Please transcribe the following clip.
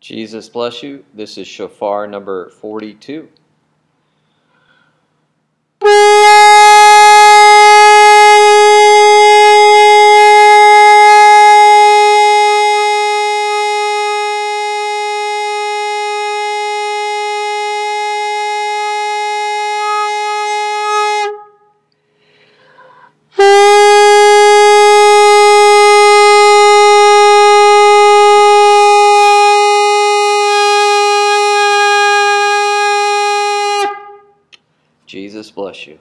Jesus bless you. This is shofar number 42. Jesus bless you.